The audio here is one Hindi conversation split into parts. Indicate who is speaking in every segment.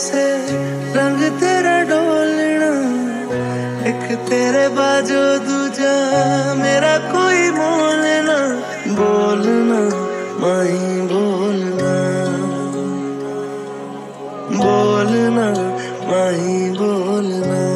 Speaker 1: से रंग तेरा डोलना एक तेरे बाजो दूजा, मेरा कोई बोलना बोलना, माही बोलना बोलना, माही बोलना।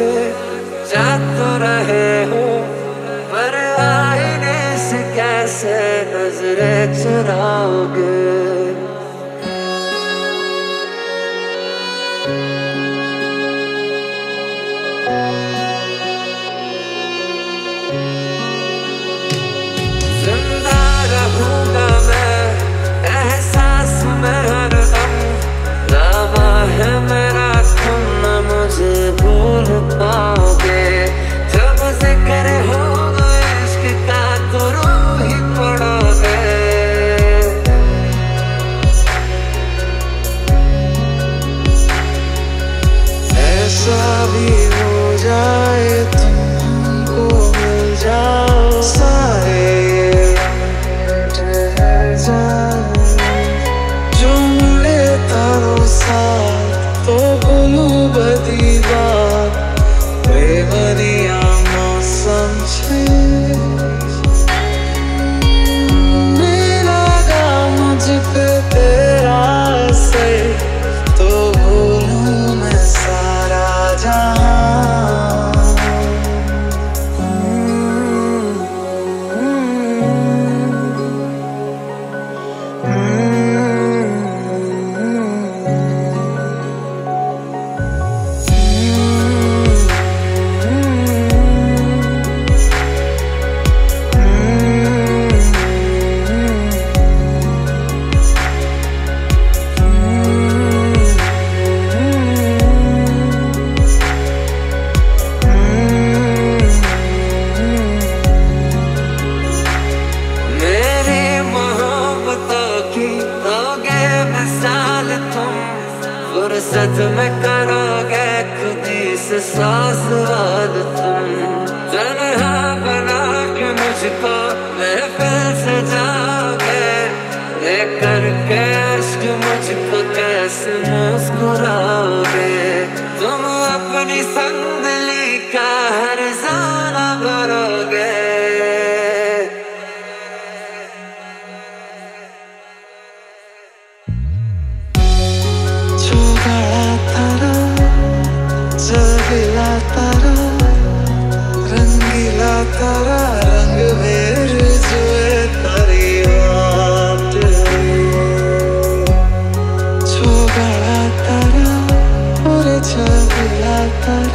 Speaker 2: मुझसे जा तो रहे हो पर आईने से कैसे नजरे चुराओगे? ज़िंदा फुर्सत में करोगे खुद से सास वाद तारा जलगीला तारा रंगीला
Speaker 1: तारा रंग मेर जुए तारी छो गया तारा
Speaker 2: और छो गया तारा